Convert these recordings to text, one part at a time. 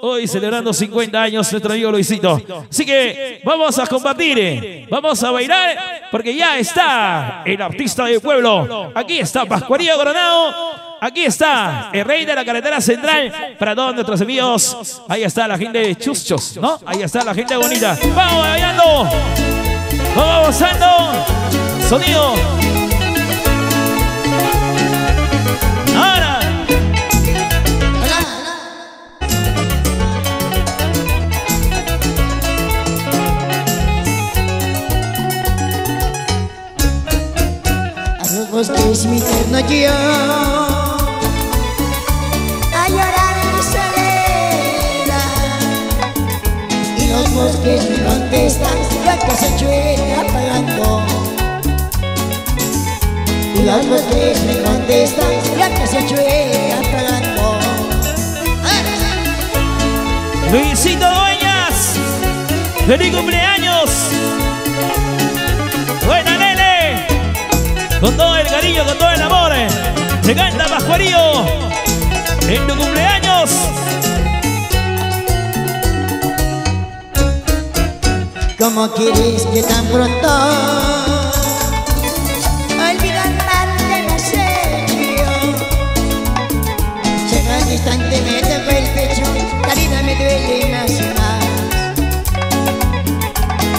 Hoy celebrando 50 años nuestro amigo Luisito. Así que vamos a compartir, eh, vamos a bailar, porque ya está el artista del pueblo. Aquí está Pascuarillo Coronado. Aquí está el rey de la carretera central para todos nuestros amigos. Ahí está la gente de Chuschos, ¿no? Ahí está la gente bonita. Vamos bailando. Vamos gozando. Sonido. A los bosques mi tierno yo A llorar en mi soledad Y los bosques me contestan La que se chueca apagando Y los bosques me contestan La que se chueca apagando Luisito Dueñas. Feliz cumpleaños. Buena nene. Con todo con todo el amor. Se canta Pascuarillo. En tu cumpleaños. ¿Cómo quieres que tan pronto olvidar parte me serio? Llega el instante, me toca el pecho, la vida me duele más y más.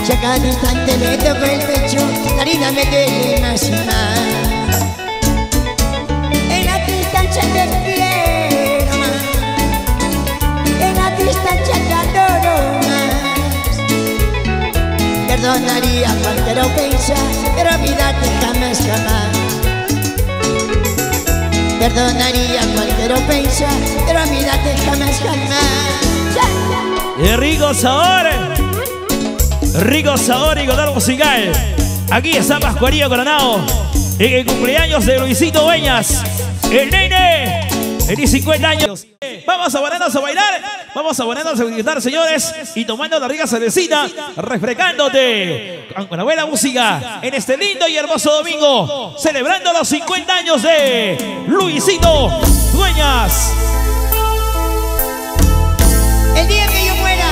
Llega el instante, me toca el pecho, la vida me duele más y más. Perdonaría cualquier ofensa, pero olvidarte jamás, jamás. Perdonaría cualquier ofensa, pero olvidarte jamás, jamás. Y rico sabor. Rico sabor y con musical. Aquí está Pascuarillo Coronado. En el cumpleaños de Luisito Dueñas. El nene. Feliz 50 años. Vamos a ponernos a bailar. Vamos a ponernos a gritar, señores. Y tomando la rica cervecita. Refrescándote. Con una buena música. En este lindo y hermoso domingo. Celebrando los 50 años de Luisito Dueñas. El día que yo muera,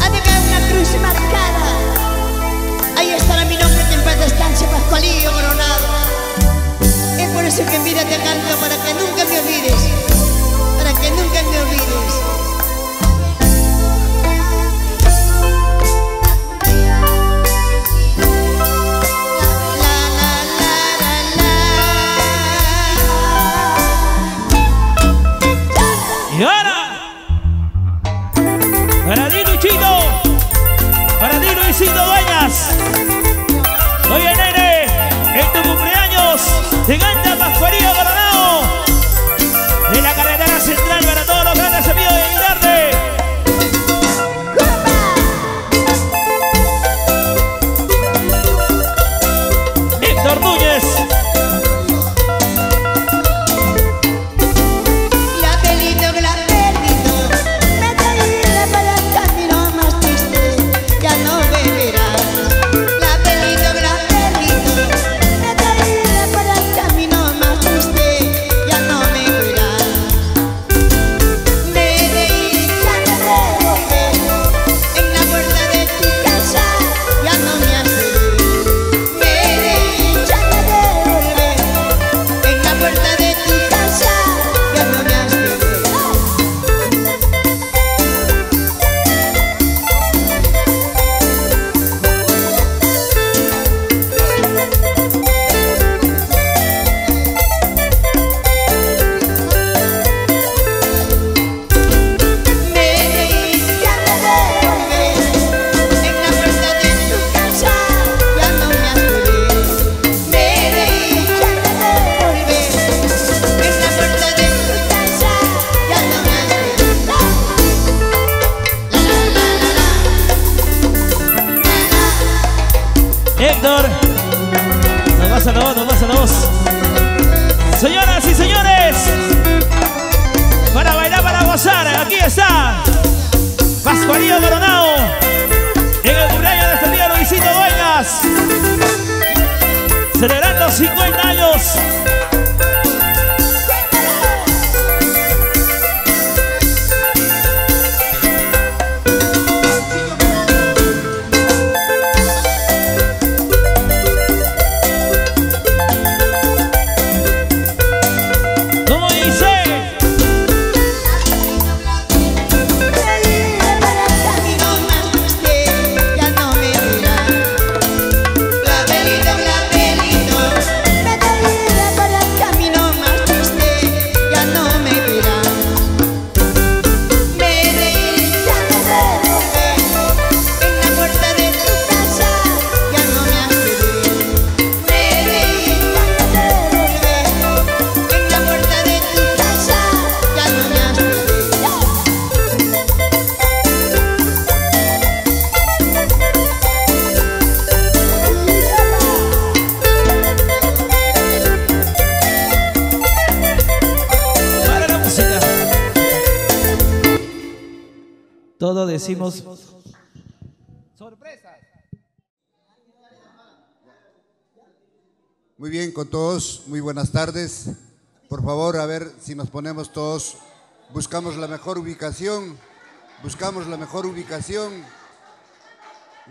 ha de quedar una cruz marcada. Ahí estará mi nombre que en paz descanse, Pascualillo Coronado. Es por eso que en vida te canto, para que nunca me olvides. Para que nunca me olvides. La. Y ahora, para para ti, Luisito Dueñas. Oye, nene, en tu cumpleaños, te canta Pascuarillo Pascualillo Coronado en el cumpleaños de este amigo Luisito Dueñas, celebrando 50 años buenas tardes. Por favor, a ver si nos ponemos todos, buscamos la mejor ubicación, buscamos la mejor ubicación.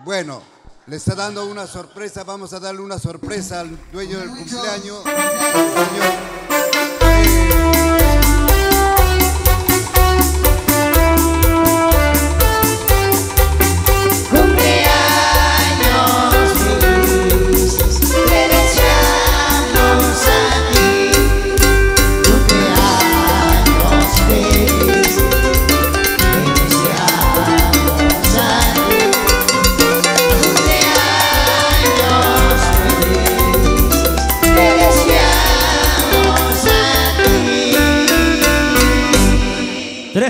Bueno, le está dando una sorpresa, vamos a darle una sorpresa al dueño del cumpleaños.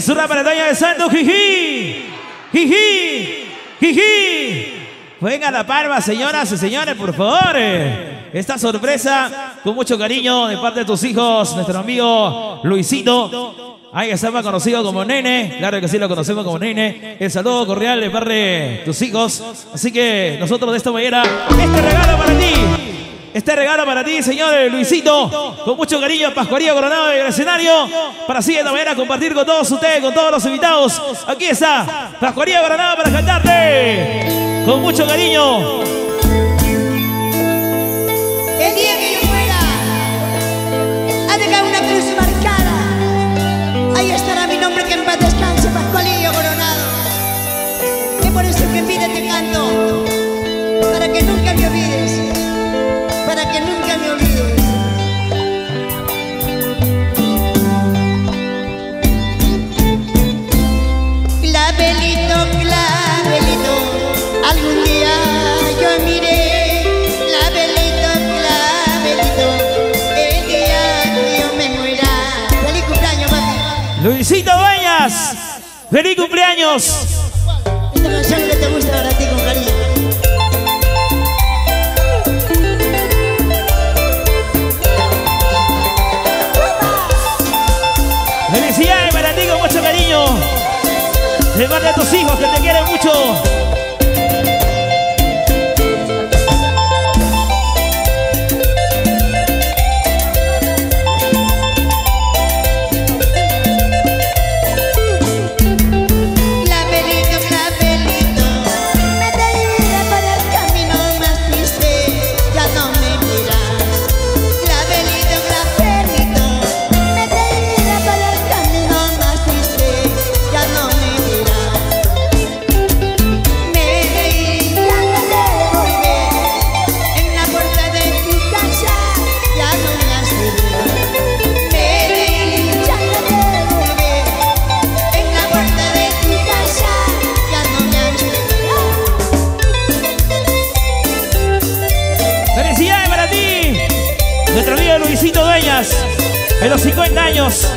Tresura para Doña de Santo, jiji. Jiji. Jiji. Venga la palma, señoras y señores, por favor. Esta sorpresa, con mucho cariño, de parte de tus hijos, nuestro amigo Luisito. Ahí más conocido como Nene. Claro que sí lo conocemos como Nene. El saludo cordial de parte de tus hijos. Así que nosotros de esta manera, este regalo para ti. Este regalo para ti, señor Luisito, con mucho cariño, Pascuaría Coronado en el escenario, para así de esta manera compartir con todos ustedes, con todos los invitados. Aquí está, Pascuaría Coronado para cantarte, con mucho cariño. El día que yo muera, ha dejado una cruz marcada. Ahí estará mi nombre que en paz descanse, Pascualillo Coronado. Y por eso que pide te canto, para que nunca me olvides, para que nunca me olvides. Clavelito, clavelito, algún día yo miré. Clavelito, clavelito, el día que yo me muera. Feliz cumpleaños, papi. Luisito Bañas, feliz cumpleaños. Esta canción que te gusta para ti con cariño. De tus hijos que te quieren mucho. En los 50 años,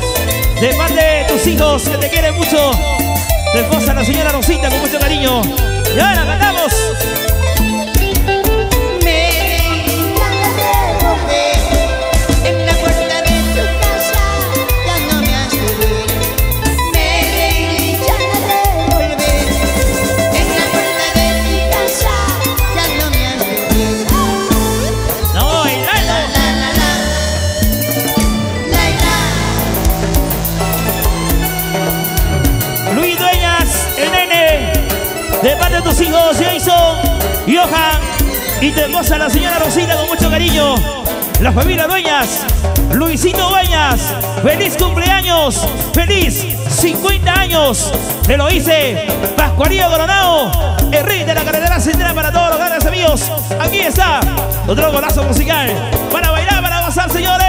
de parte de tus hijos que te quieren mucho, tu esposa, la señora Rosita, con mucho cariño. Y ahora cantamos. Y tu esposa, la señora Rosita, con mucho cariño. La familia Dueñas, Luisito Dueñas, feliz cumpleaños, feliz 50 años. Te lo hice, Pascuarío Coronado, el rey de la carretera central para todos los grandes amigos. Aquí está, otro golazo musical para bailar, para gozar, señores.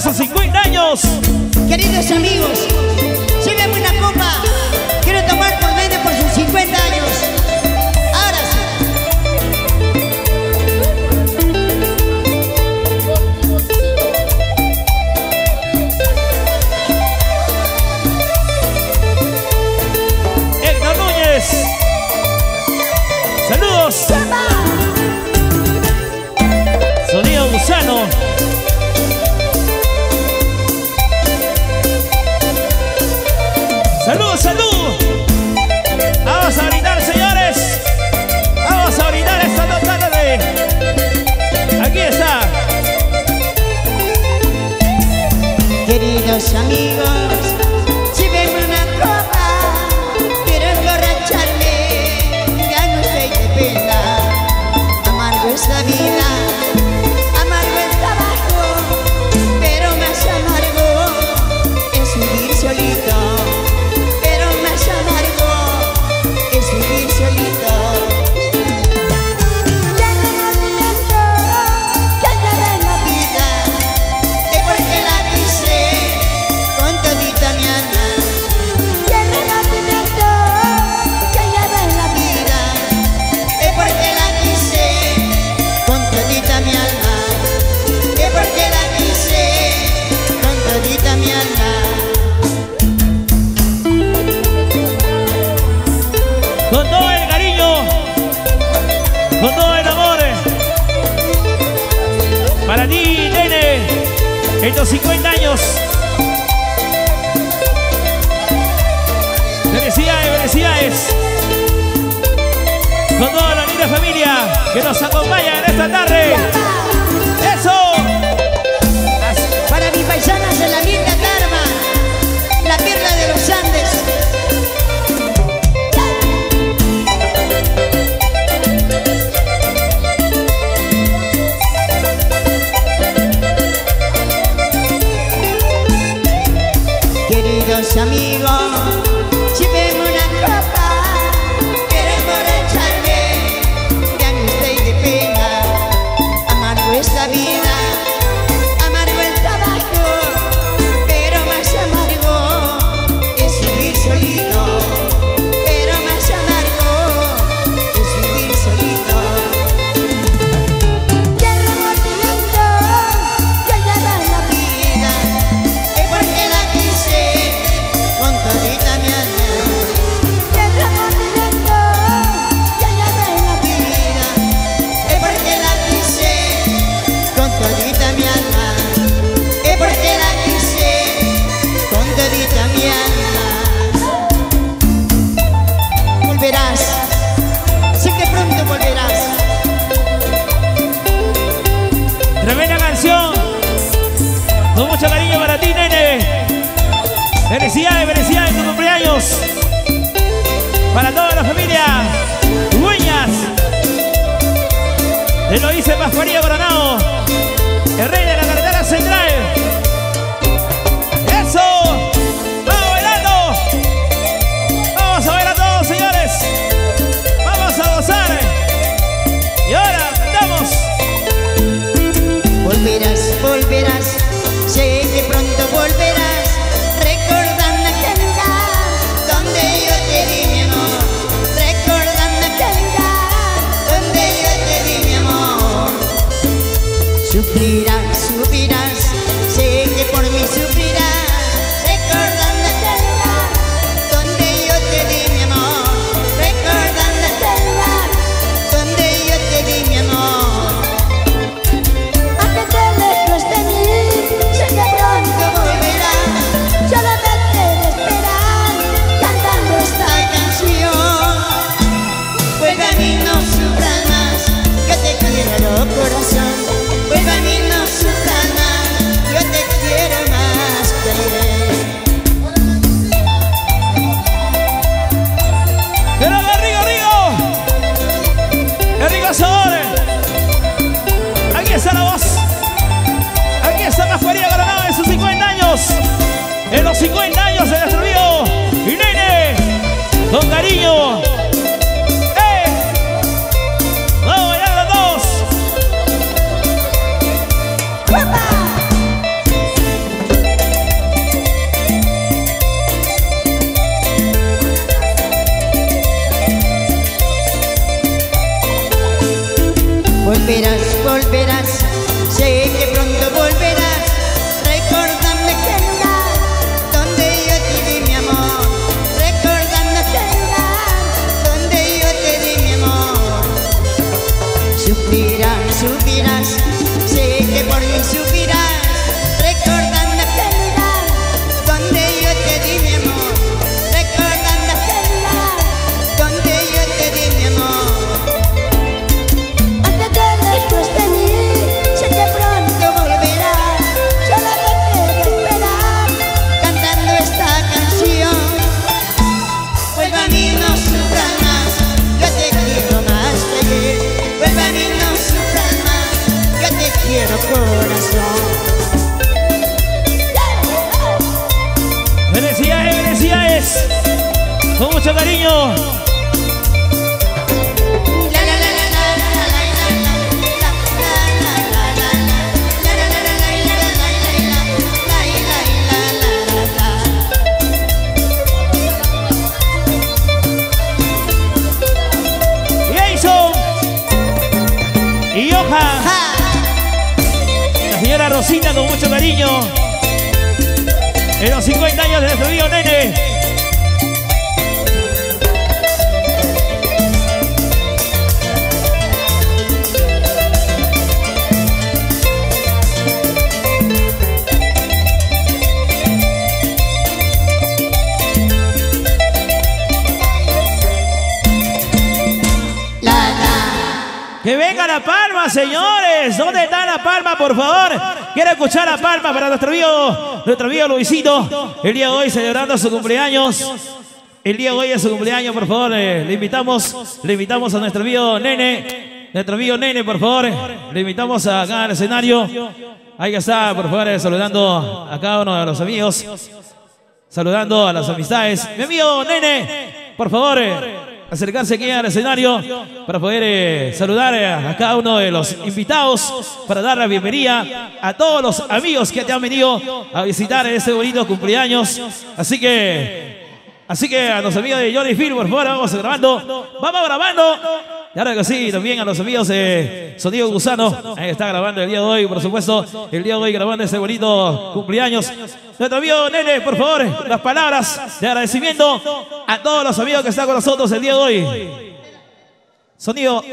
Celebrando sus señores. ¿Dónde está la palma, por favor? Quiero escuchar la palma para nuestro amigo, nuestro amigo Luisito. El día de hoy celebrando su cumpleaños. El día de hoy es su cumpleaños, por favor. eh, le invitamos, le invitamos a nuestro amigo Nene. Nuestro amigo Nene, por favor. Le invitamos acá al escenario. Ahí está, por favor, eh, saludando a cada uno de los amigos. Saludando a las amistades. Mi amigo Nene, por favor, eh, acercarse aquí al escenario para poder eh, saludar eh, a cada uno de los invitados, para dar la bienvenida a todos los amigos que te han venido a visitar este bonito cumpleaños. Así que, así que a los amigos de Johnny Phil, por favor, vamos grabando, vamos grabando. Ahora que sí, también a los amigos de Sonido Gusano, ahí está grabando el día de hoy, por supuesto, el día de hoy grabando ese bonito cumpleaños. Nuestro amigo Nene, por favor, las palabras de agradecimiento a todos los amigos que están con nosotros el día de hoy. Sonido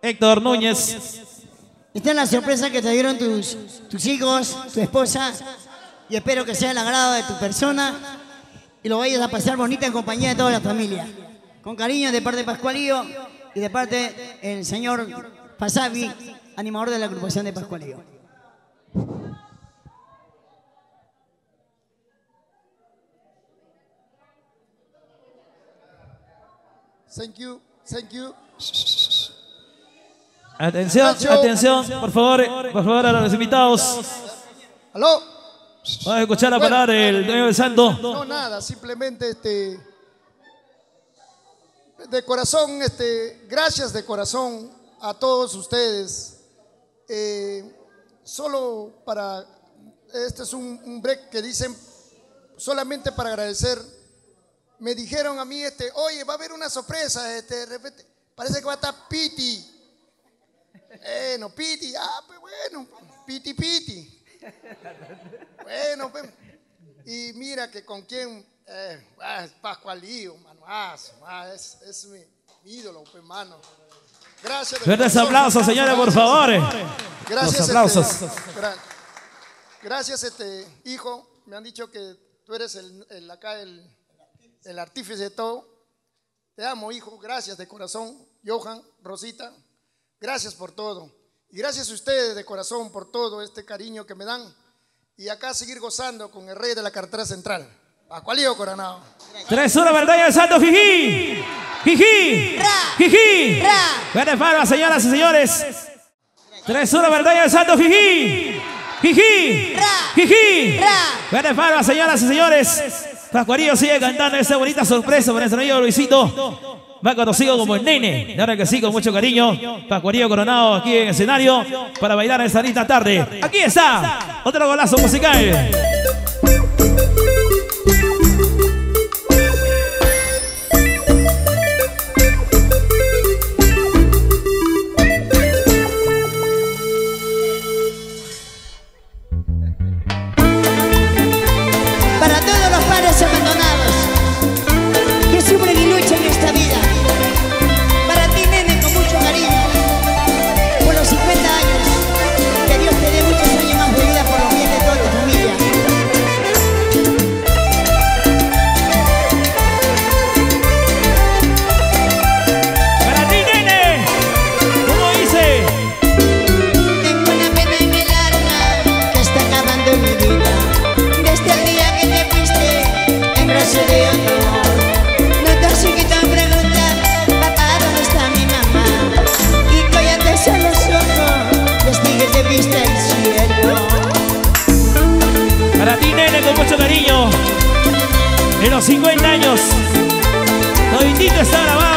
Héctor Núñez. Esta es la sorpresa que te dieron tus, tus hijos, tu esposa, y espero que sea el agrado de tu persona y lo vayas a pasar bonita en compañía de toda la familia. Con cariño de parte de Pascualío y de parte del señor Pasavi, animador de la agrupación de Pascualío. Thank you, thank you. Atención, atención, por favor, por favor a los invitados. ¿Aló? Vamos a escuchar la palabra del dueño del santo. No, nada, simplemente este. De corazón, este, gracias de corazón a todos ustedes. Eh, solo para. Este es un, break que dicen solamente para agradecer. Me dijeron a mí, este, oye, va a haber una sorpresa, este, de repente, parece que va a estar Piti. Bueno, Piti, ah, pues bueno, Piti Piti. Bueno, pues. Y mira que con quién, eh, ah, es Pascualío, mano, ah, su madre, es, es mi, mi ídolo, pues, mano. Gracias. Fuertes aplausos, señores, por favor. Gracias, Los aplausos. este, gra- gracias, este hijo. Me han dicho que tú eres el, el- acá el, el artífice de todo. Te amo, hijo. Gracias de corazón, Johan, Rosita. Gracias por todo. Y gracias a ustedes de corazón por todo este cariño que me dan. Y acá seguir gozando con el rey de la cartera central, Pascualío Coronado. Tres una verdad del santo, jiji. Jiji. Jiji. Fuertes palmas, señoras y señores. Tres una verdad del santo, jiji. Jiji. Jiji. Fuertes palmas, señoras y señores. Pascuarillo sigue cantando esa bonita sorpresa para nuestro amigo Luisito. Más conocido como el nene. De ahora que sí, con mucho cariño. Pascuarillo coronado aquí en el escenario para bailar esta linda tarde. Aquí está. Otro golazo musical. en los 50 años. Toditito está grabado.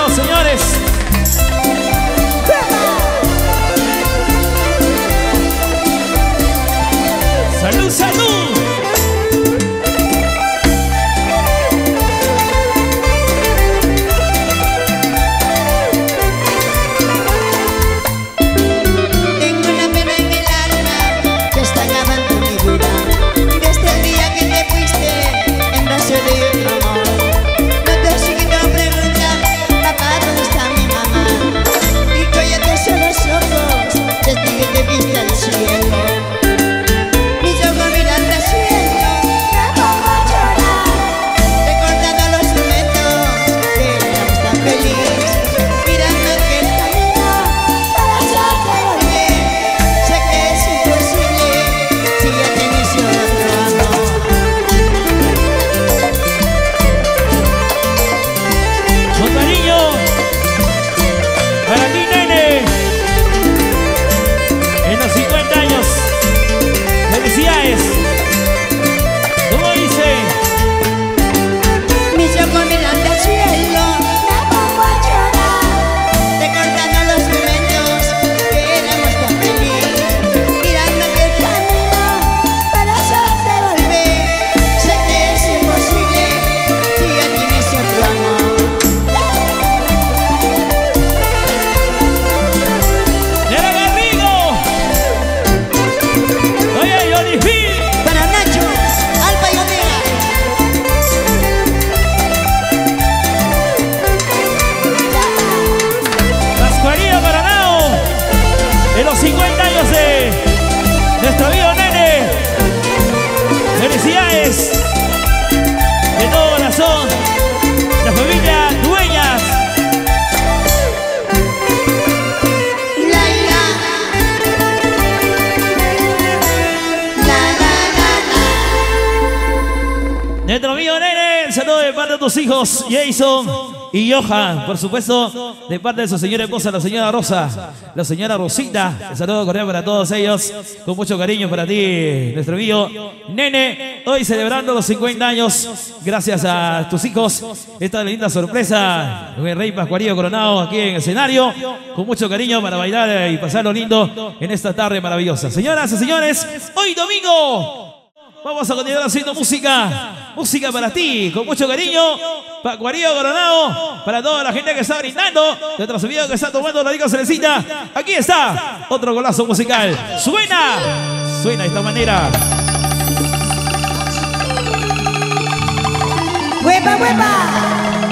Por supuesto, de parte de su señora esposa, la señora Rosa, la señora Rosita. Un saludo cordial para todos ellos, con mucho cariño para ti, nuestro guío Nene, hoy celebrando los 50 años, gracias a tus hijos, esta linda sorpresa, el rey Pascuarillo Coronado aquí en el escenario, con mucho cariño para bailar y pasarlo lindo en esta tarde maravillosa. Señoras y señores, hoy domingo Vamos a continuar haciendo música, música para ti, con mucho cariño para Guarillo Coronado, para toda la gente que está brindando, de otros amigos que está tomando la rica cerecita. Aquí está otro golazo musical. Suena, suena de esta manera. ¡Huepa, huepa!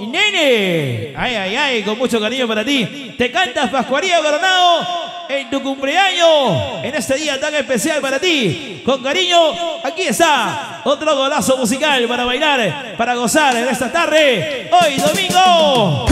Nene. Ay, ay, ay, con mucho cariño para ti. Te cantas Pascuaría Coronado en tu cumpleaños, en este día tan especial para ti. Con cariño, aquí está otro golazo musical para bailar, para gozar en esta tarde, hoy domingo.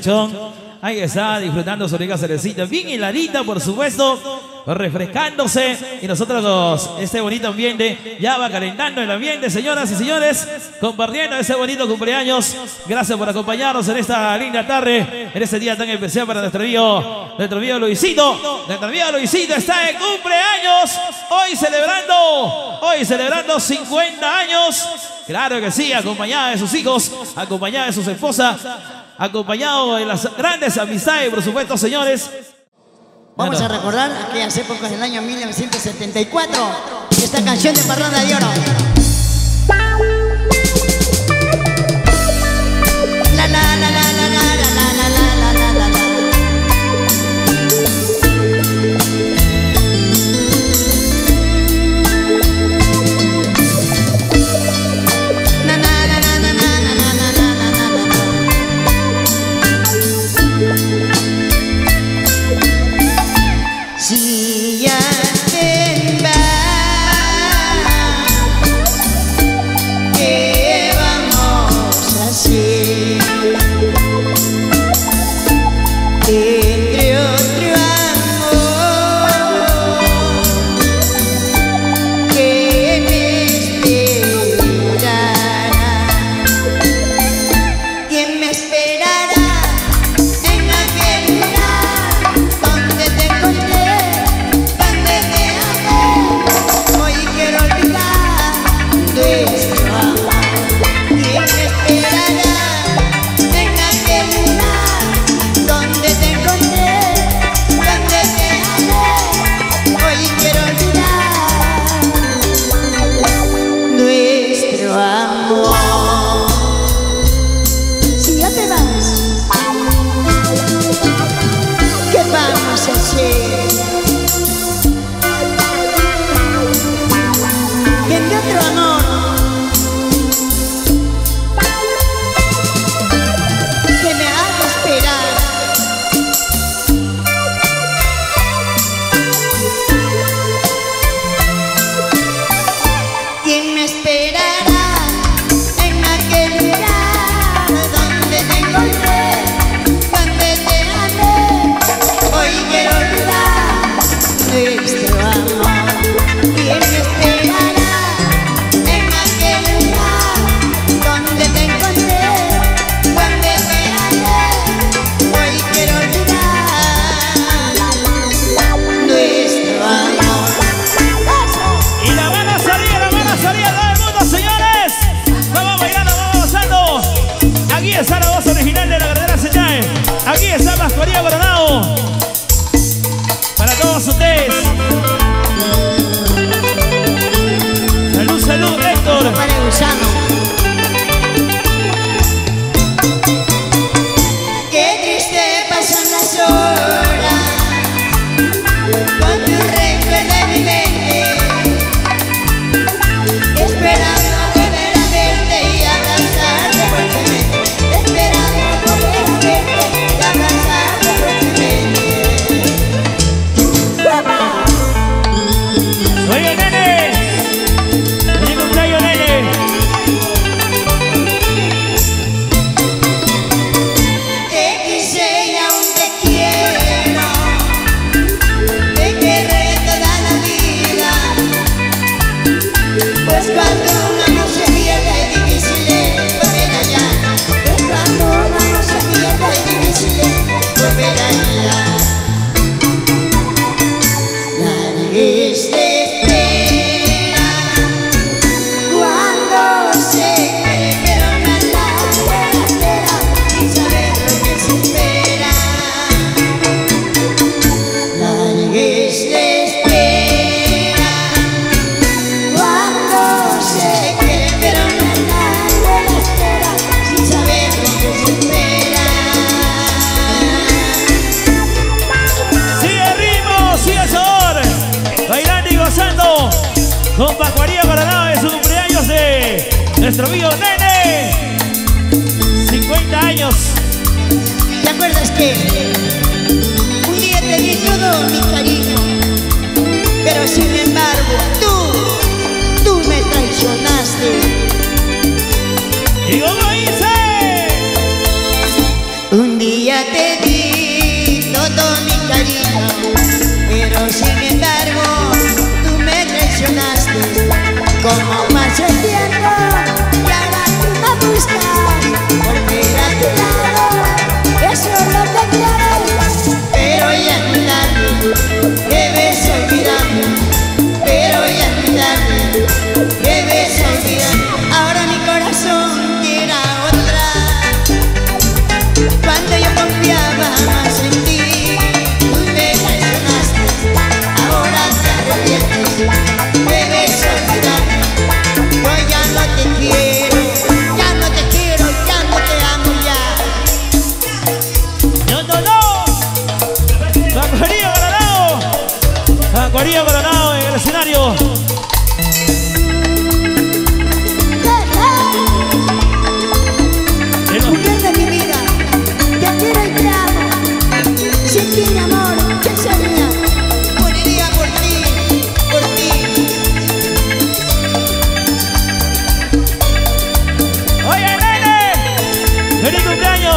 Chuchón. Ahí está, disfrutando su rica cervecita. Bien heladita, por supuesto. Refrescándose. Y nosotros, los- este bonito ambiente, ya va calentando el ambiente, señoras y señores. Compartiendo ese bonito cumpleaños. Gracias por acompañarnos en esta linda tarde. En este día tan especial para nuestro amigo, nuestro amigo Luisito. Nuestro amigo Luisito está de cumpleaños. Hoy celebrando, hoy celebrando 50 años. Claro que sí, acompañada de sus hijos, acompañada de sus esposas, acompañado de las grandes amistades, por supuesto, señores. Vamos a recordar aquellas épocas del año 1974. Esta canción de Parranda de Oro.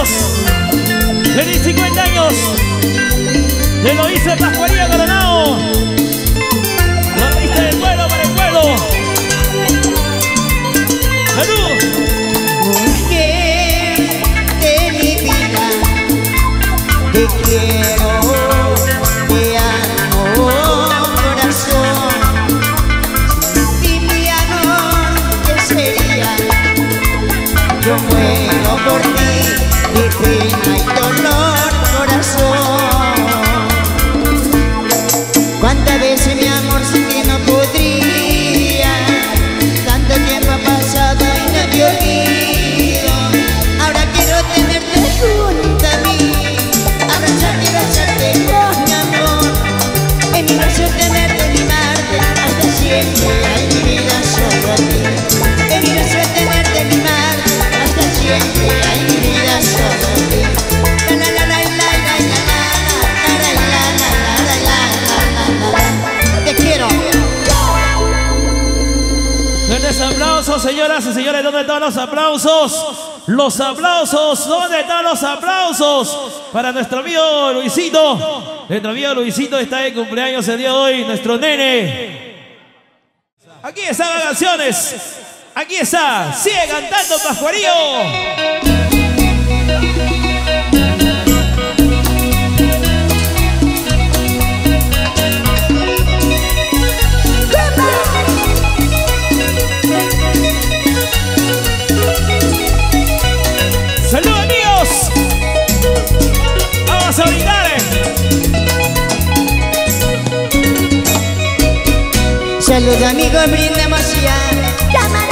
años, 50 años, le lo hice Pascualía Coronado, lo hice del pueblo para el pueblo. ¡Salud! Mujer de mi vida. Keep señoras y señores. ¿Dónde están los aplausos? Los aplausos. ¿Dónde están los aplausos? Para nuestro amigo Luisito. Nuestro amigo Luisito está de cumpleaños el día de hoy. Nuestro nene. Aquí están las canciones. Aquí está. Sigue cantando Pascuarío. ¡Vamos a brindar! Salud amigos, brindemos ya.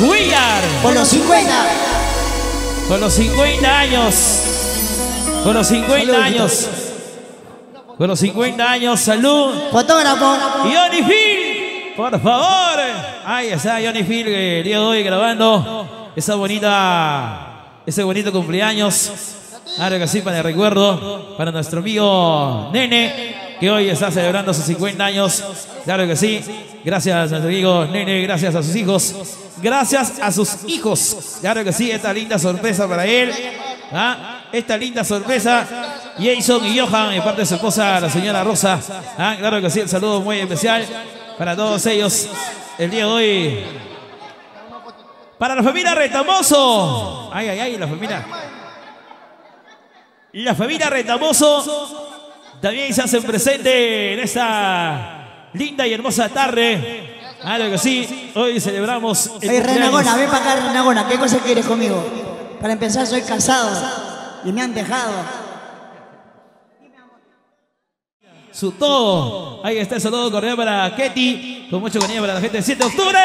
Cuellar. Por los 50. Con los 50 años. Con los 50 años. Con los 50 años, salud. Fotógrafo. Johnny Phil, por favor. Ahí está Johnny Phil, el día de hoy grabando esa bonita, ese bonito cumpleaños. Claro que sí, para el recuerdo, para nuestro amigo Nene, que hoy está celebrando sus 50 años. Claro que sí. Gracias a nuestro amigo Nene, gracias a sus hijos. Gracias a sus hijos. Claro que sí, esta linda sorpresa para él. ¿ah? Esta linda sorpresa. Jason y Johan, de parte de su esposa, la señora Rosa. Ah, Claro que sí, el saludo muy especial para todos ellos. El día de hoy. Para la familia Retamoso. Ay, ay, ay, la familia. La familia Retamoso también se hacen presente en esta linda y hermosa tarde. Claro que sí, hoy celebramos. El Soy Renagona, ven para acá, Renagona, ¿qué cosa quieres conmigo? Para empezar, soy casado y me han dejado. Su todo. Ahí está el saludo cordial para Ketty, con mucho cariño para la gente del 7 de octubre.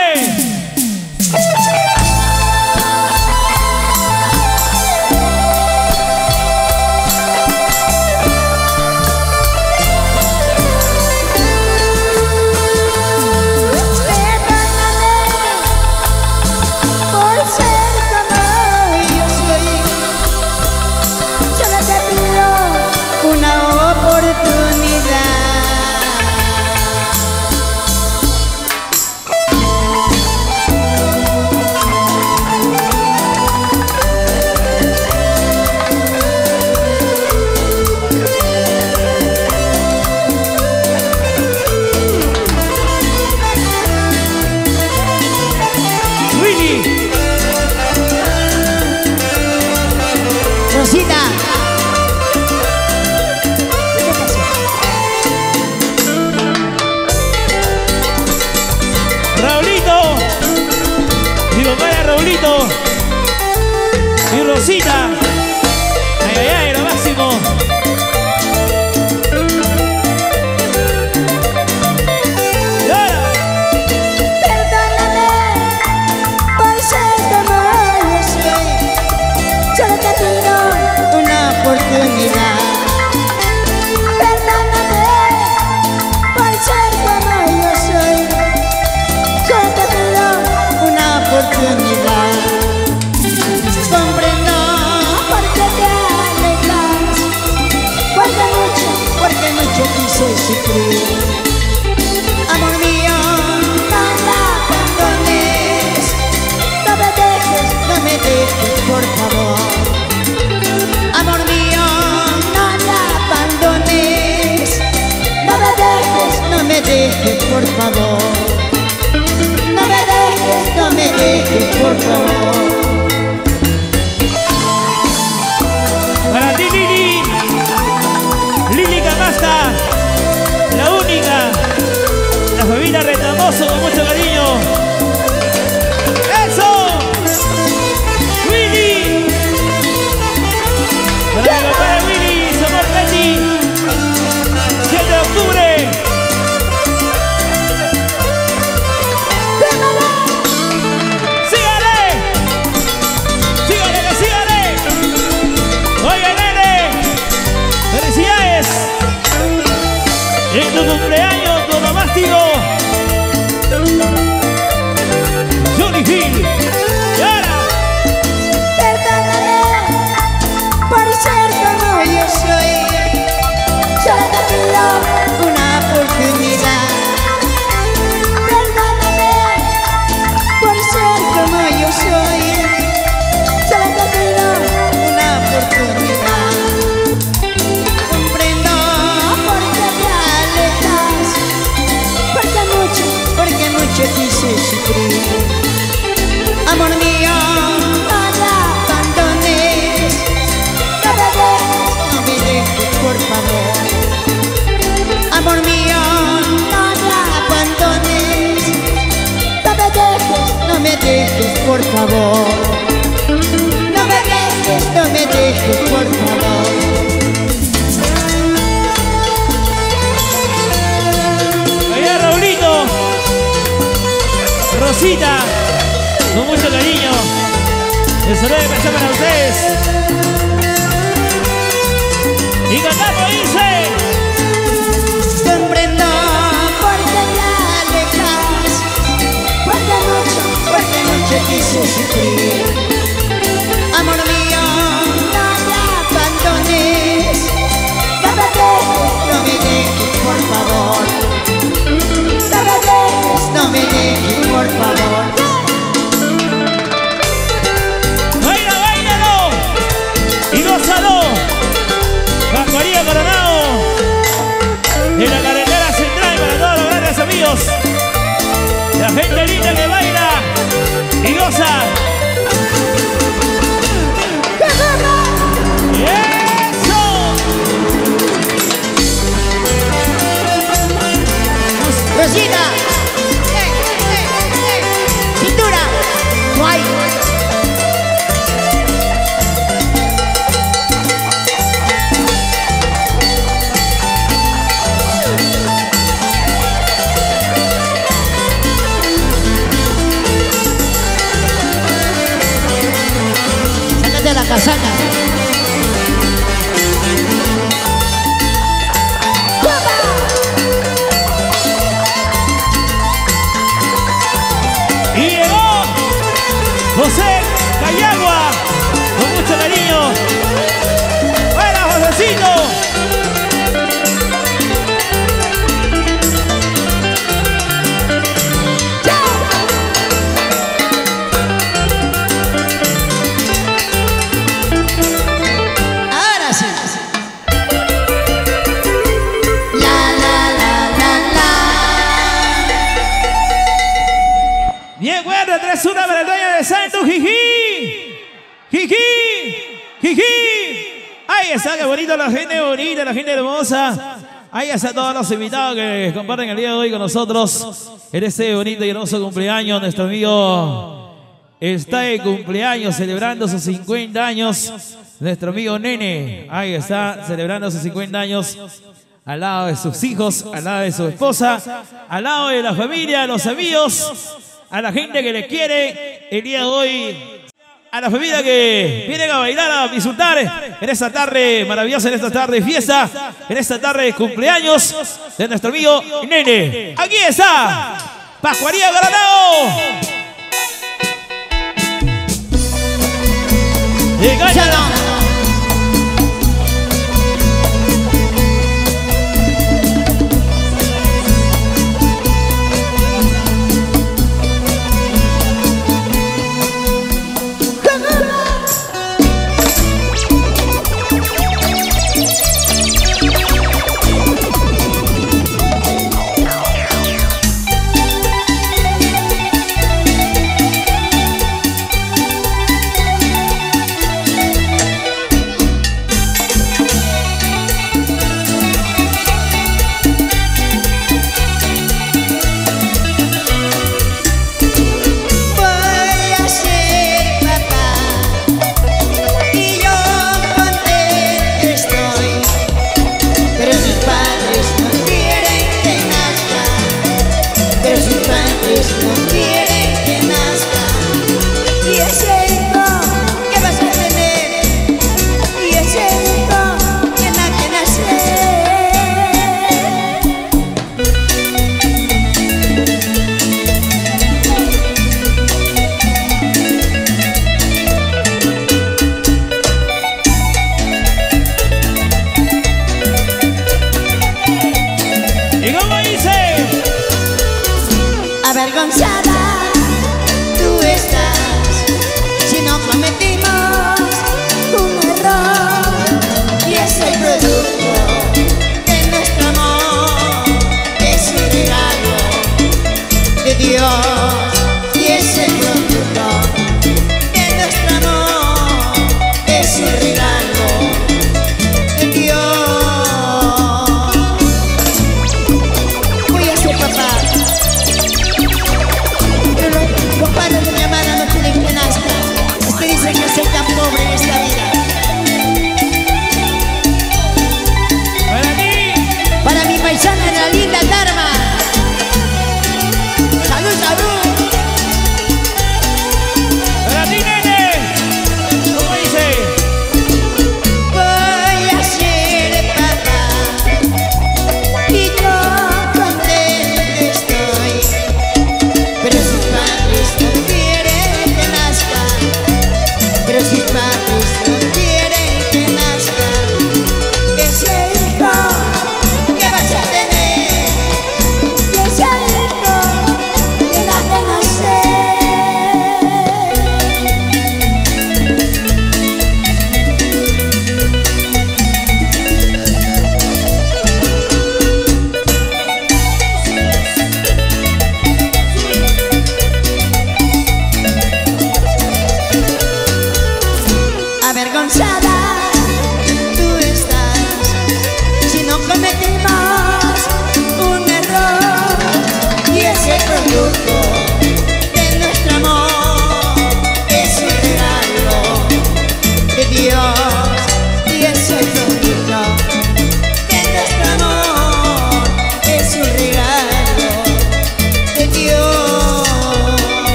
Con María Raulito y Rosita. por favor. No me dejes, no me dejes, por favor. Para ti, Lili. Lili Camasta La única. La familia Retamoso con mucho cariño. Eso debe ser para ustedes. Gríteme, baila y goza. ¡Rosita! Casaca. Y bueno, 3-1 para el dueño de Santos, Jiji. Jiji. Jiji. Ahí está, qué bonito la gente bonita, la gente hermosa. Ahí están todos los invitados que comparten el día de hoy con nosotros en este bonito y hermoso cumpleaños. Nuestro amigo está de cumpleaños, celebrando sus 50 años. Nuestro amigo Nene, ahí está, celebrando sus 50 años. Al lado de sus hijos, al lado de su esposa, al lado de la familia, los amigos, a la gente que le quiere el día de hoy, a la familia que vienen a bailar, a disfrutar en esta tarde maravillosa, en esta tarde de fiesta, en esta tarde de cumpleaños de nuestro amigo Nene. Aquí está, Pascuaría Granado.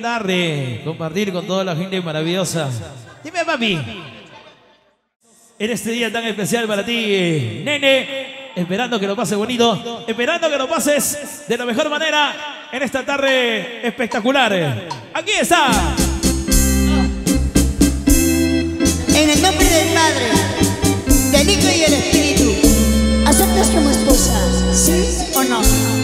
tarde, eh, compartir con toda la gente maravillosa. Dime, papi, en este día tan especial para ti, eh, nene, esperando que lo pases bonito, esperando que lo pases de la mejor manera en esta tarde espectacular. Aquí está. En el nombre del Padre, del Hijo y del Espíritu, ¿aceptas como esposa? ¿Sí o no?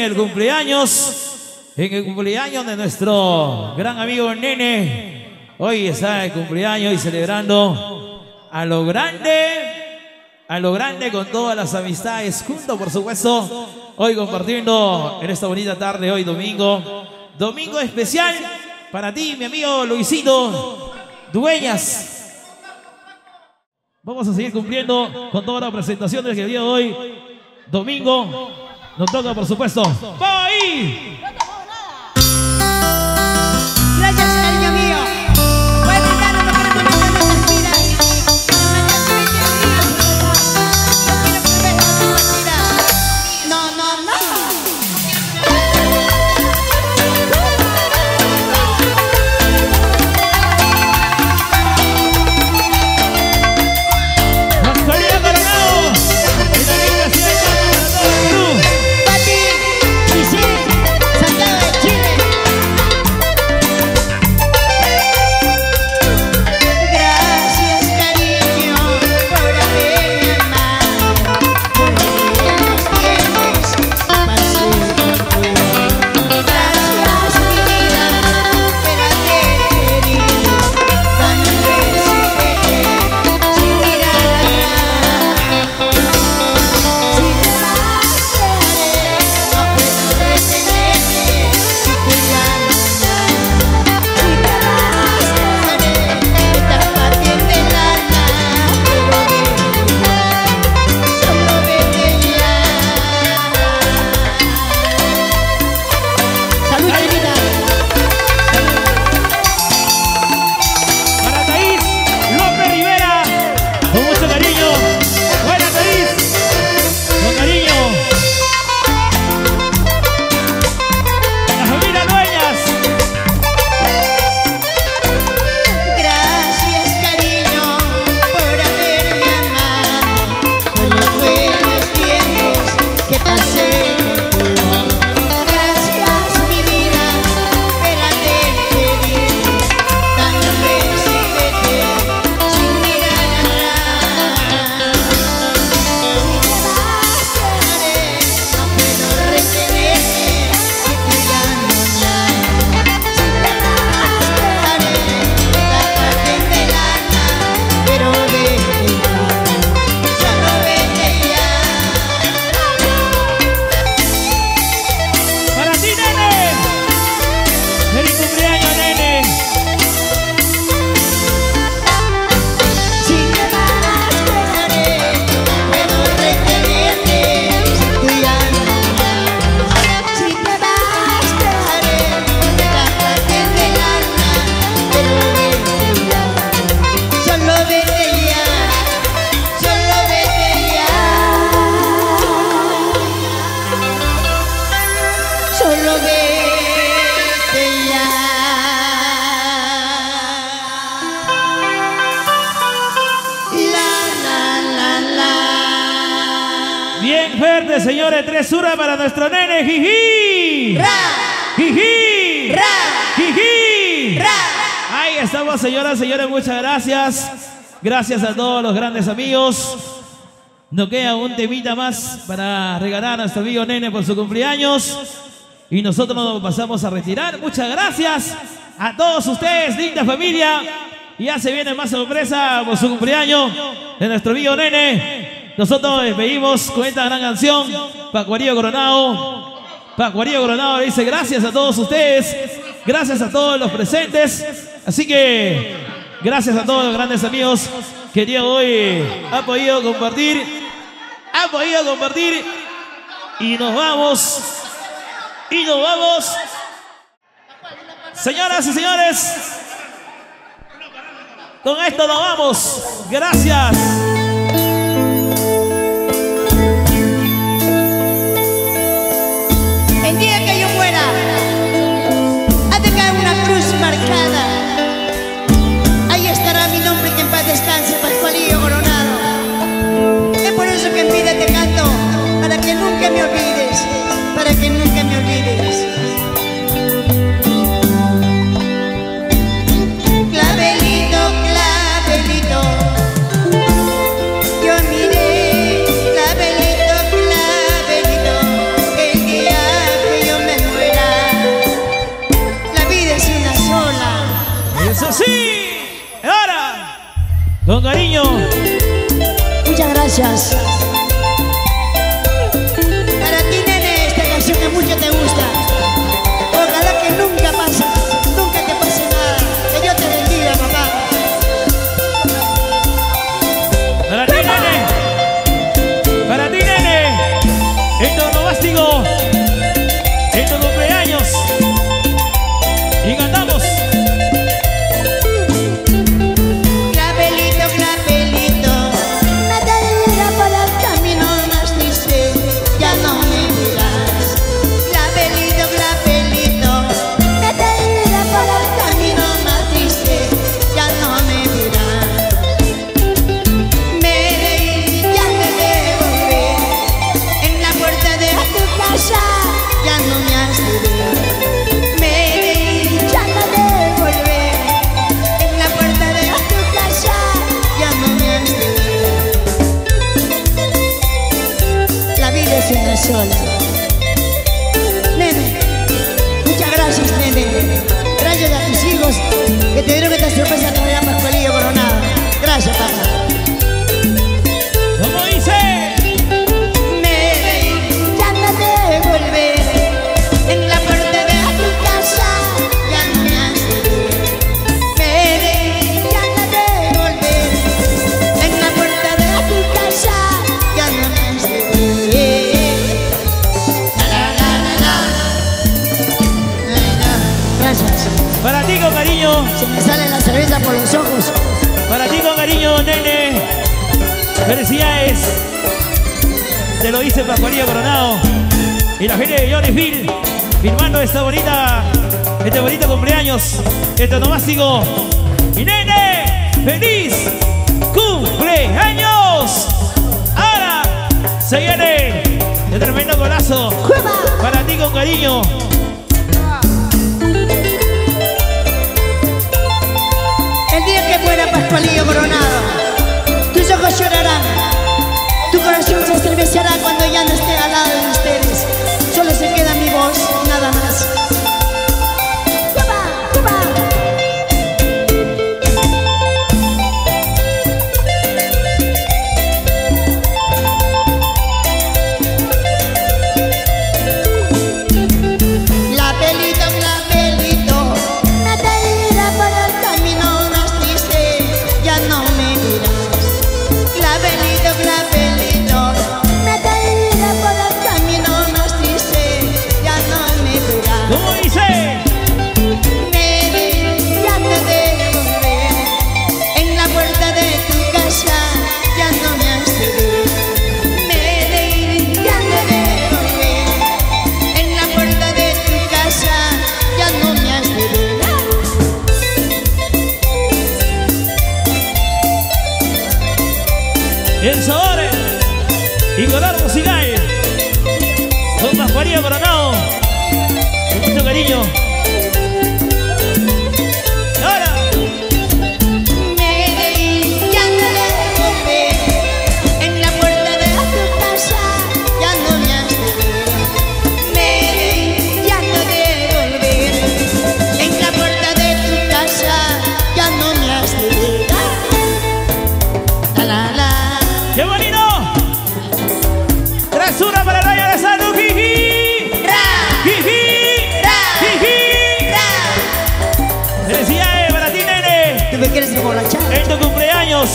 en el cumpleaños, en el cumpleaños de nuestro gran amigo Nene. Hoy está el cumpleaños y celebrando a lo grande, a lo grande con todas las amistades junto, por supuesto. Hoy compartiendo en esta bonita tarde, hoy domingo. Domingo especial para ti, mi amigo Luisito Dueñas. Vamos a seguir cumpliendo con todas las presentaciones que día hoy, domingo, nos toca, por supuesto. ¡Va ahí! Gracias a todos los grandes amigos. Nos queda un temita más para regalar a nuestro amigo Nene por su cumpleaños. Y nosotros nos pasamos a retirar. Muchas gracias a todos ustedes, linda familia. Y ya se viene más sorpresa por su cumpleaños de nuestro amigo Nene. Nosotros despedimos con esta gran canción. Pacuarío Coronado. Pacuarío Coronado dice gracias a todos ustedes. Gracias a todos los presentes. Así que Gracias a todos los grandes amigos que día hoy han podido compartir. Han podido compartir. Y nos vamos. Y nos vamos. Señoras y señores. Con esto nos vamos. Gracias. felicidades. Se lo dice Pascualía Coronado y la gente de Lloresville firmando esta bonita, este bonito cumpleaños, este nomástico. Y nene, feliz cumpleaños. Ahora se viene el tremendo golazo para ti con cariño. El día que fuera Pascualillo Coronado. será cuando ya no esté al lado de ustedes? Solo se queda mi voz, nada más.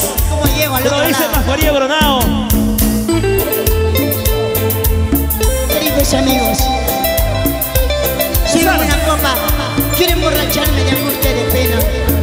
Dios. ¿Cómo llego al Te lo dice Pascuaría Bronao. Queridos amigos, sirvo una copa. Quiero emborracharme de angustia de pena.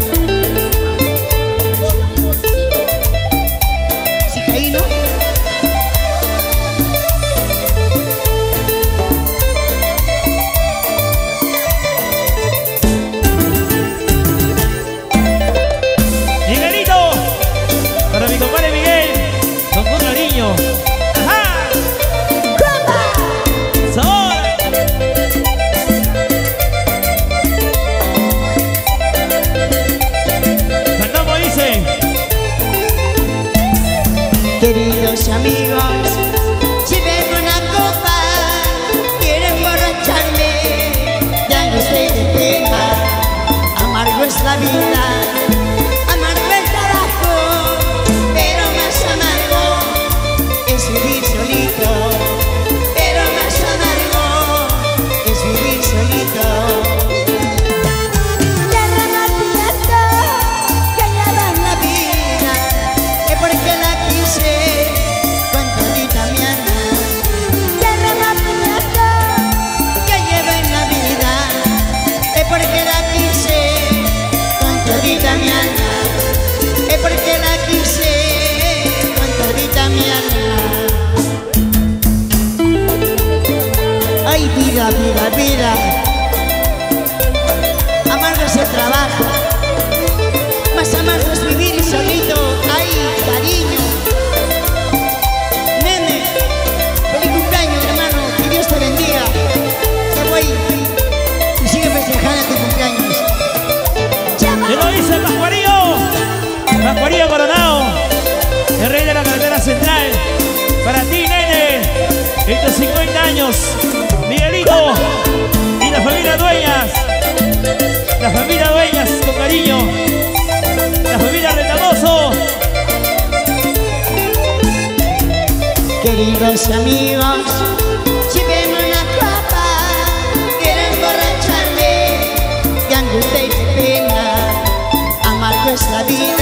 familia Dueñas. La familia Dueñas con cariño. La familia Retamoso. Queridos amigos, una copa. Quieren de angustia y es la vida.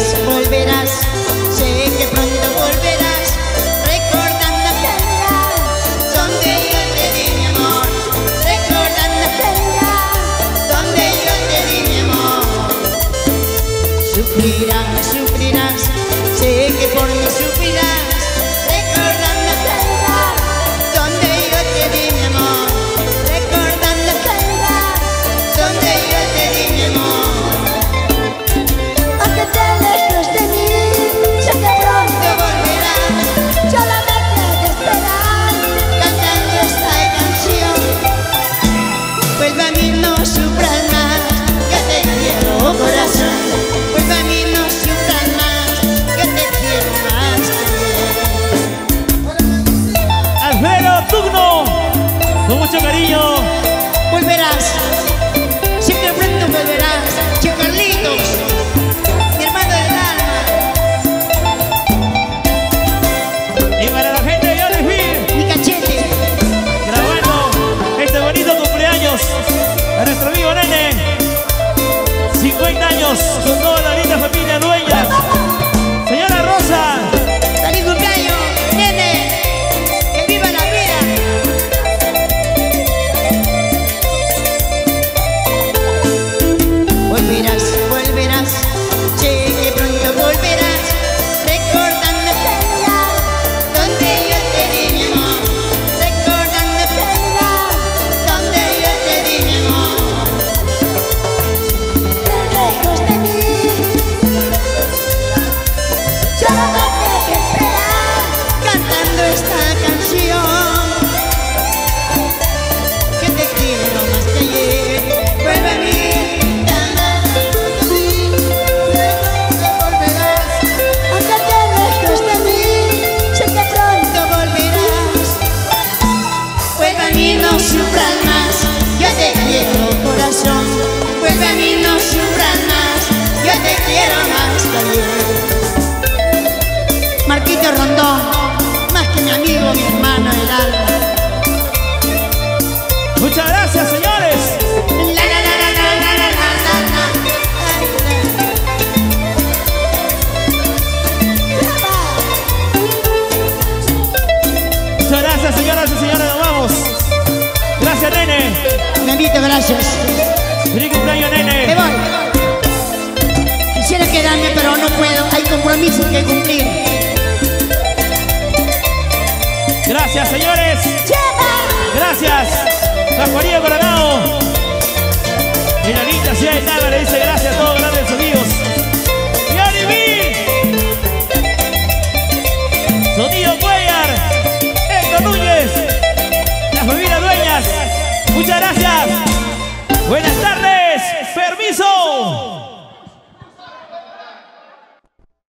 que por mí supieras